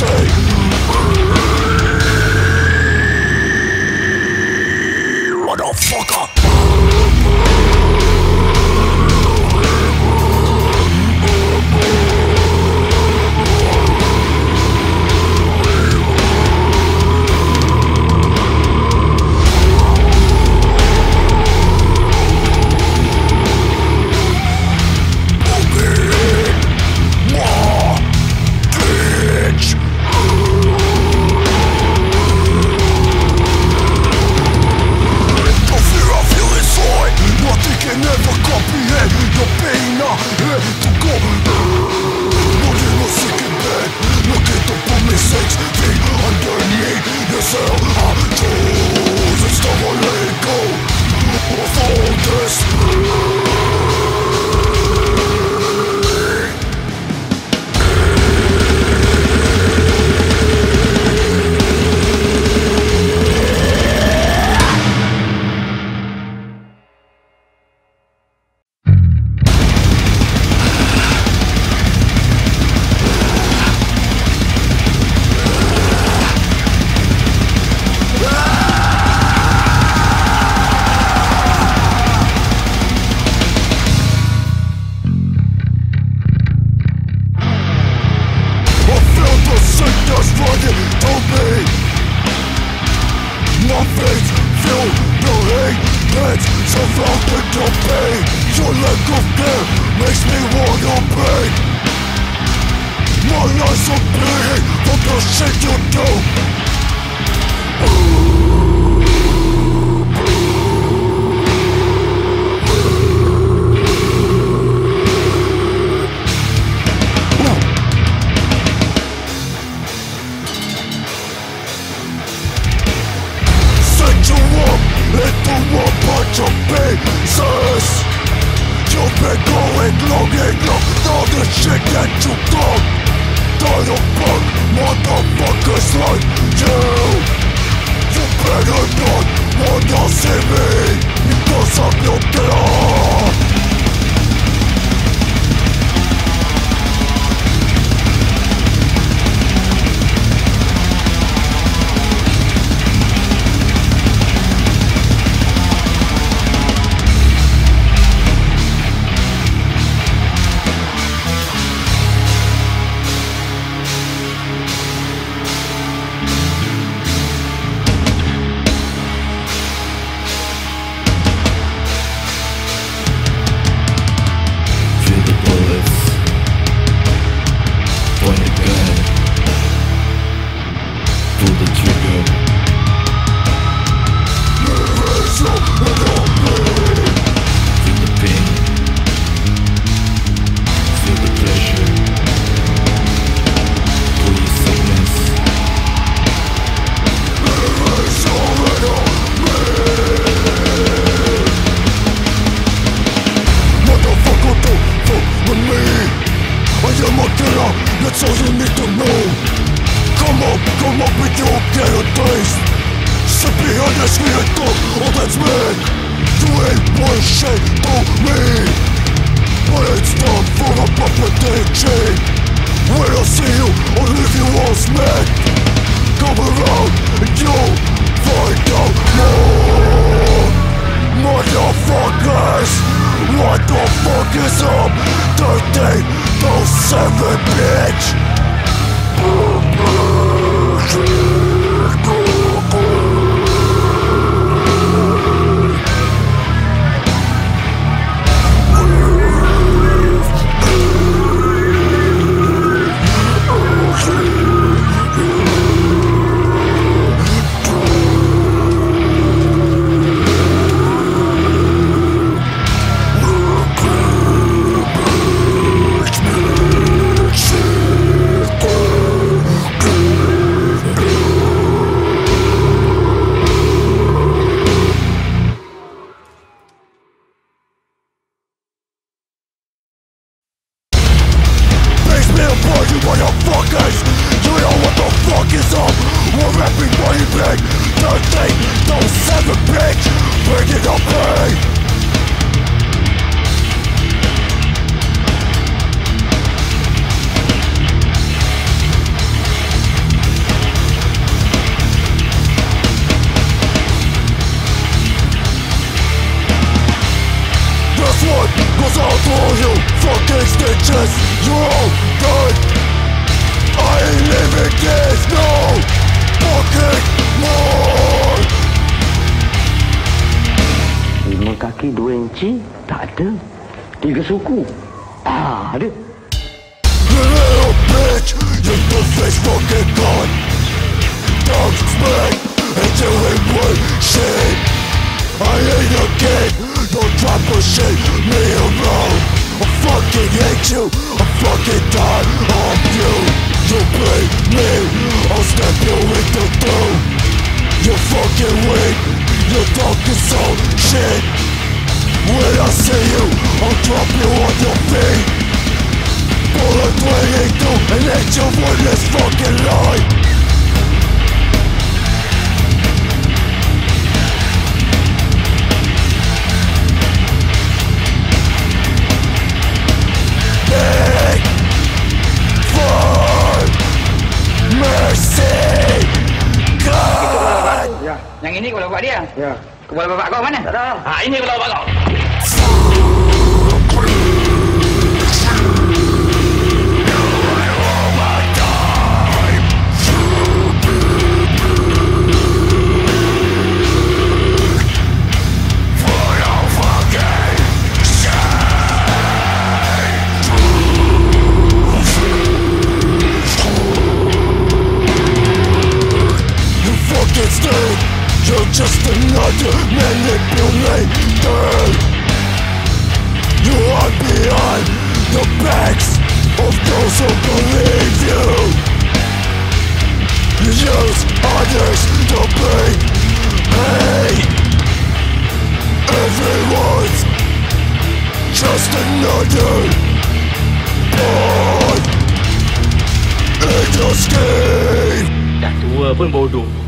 motherfucking leave suku. Ah little bitch You two-faced fucking god Don't smack And doing one shit I ain't a kid Don't try pushing me around I fucking hate you I fucking die on you You play me I'll stab you with the throat You fucking weak. You talking so shit When I see you I'll drop you on your feet Bullet 22 and let you win fucking lie Beg Ya. Kepala bapak kau mana? Tak ada. Ha, ini kepala bapak kau. You fucking stay You're just another manipulator. You are behind the backs of those who believe you. You use others to bring hate Everyone's just another pawn in your scheme Dah tua pun bodoh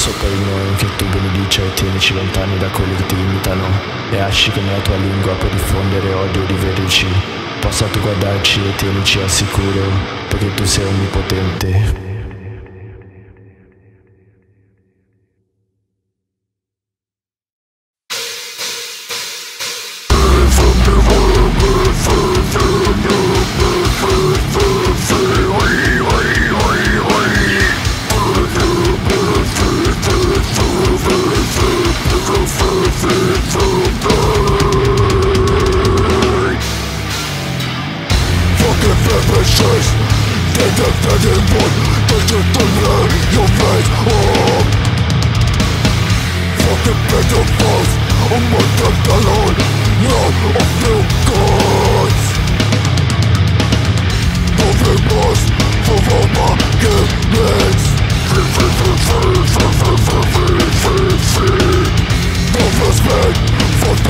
Sopra che tu benedici e tienici lontani da quelli che ti limitano e asci che nella tua lingua per diffondere odio rivederci possa tu guardarci e tienici al sicuro perché tu sei onnipotente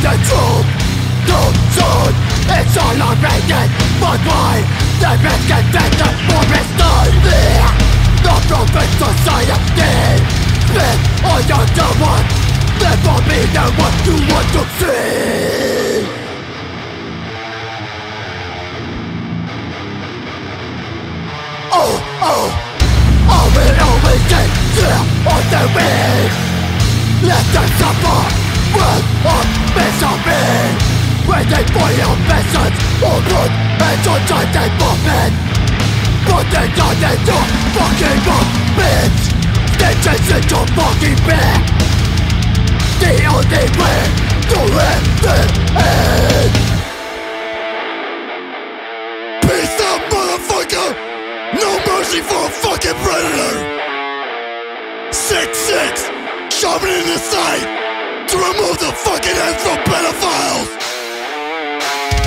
the truth Too soon It's all outrageous But why? The rich can fit the poorest The perfect society Live or you're the one Live for me the one you want to see Waiting for your message Oh good, time they movement But they're not in your fucking movement Stitches in your fucking bed The only way to end it is Peace out motherfucker. No mercy for a fucking predator. Six six. Shove it in the side. To remove the fucking heads from pedophiles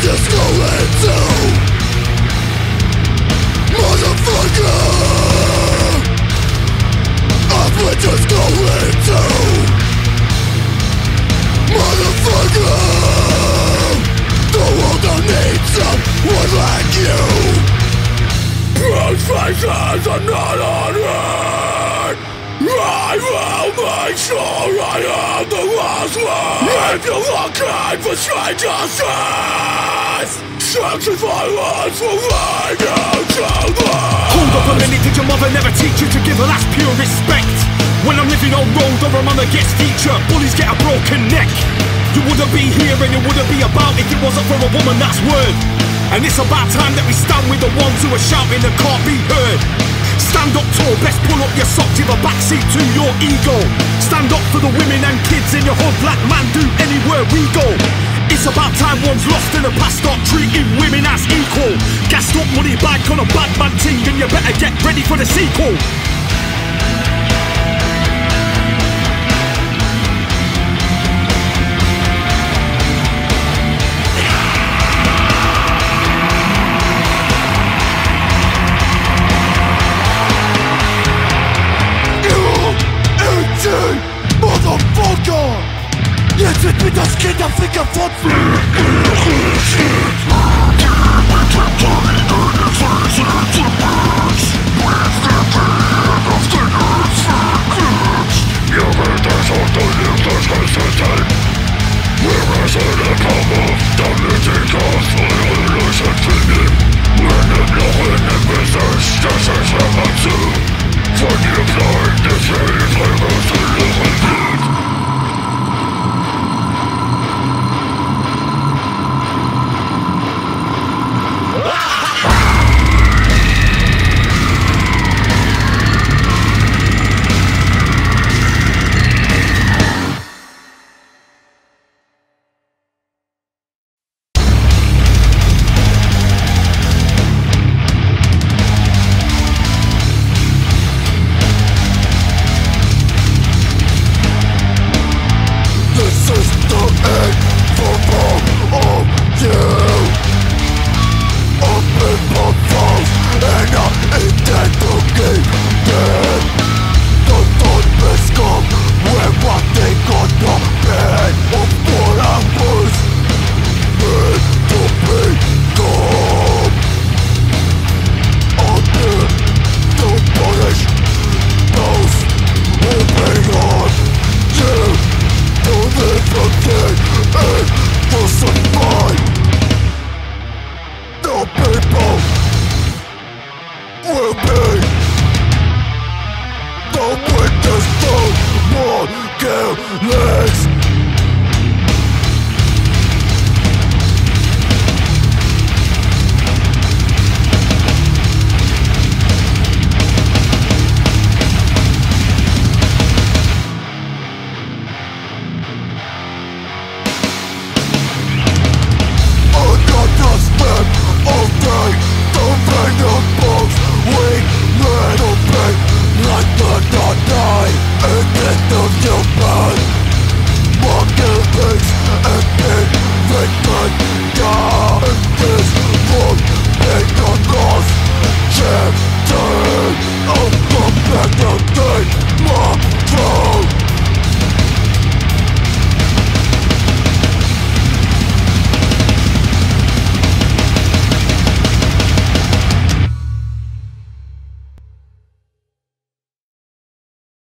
is this going to? Motherfucker Of which is go to? Motherfucker The world that needs someone like you Crucifixions are not on earth make sure I am the last one If you're looking for strange justice Searching violence will lead you to love Hold up a minute, did your mother never teach you to give a last pure respect? When I'm living on road or I'm on a guest feature, bullies get a broken neck. You wouldn't be here and you wouldn't be about if it wasn't for a woman that's worth. And it's about time that we stand with the ones who are shouting and can't be heard. Stand up tall, best pull up your socks, give a backseat to your ego. Stand up for the women and kids in your hood, black man, do anywhere we go. It's about time one's lost in the past, start treating women as equal. Gassed up money bike on a bad man ting, and you better get ready for the sequel. your foot through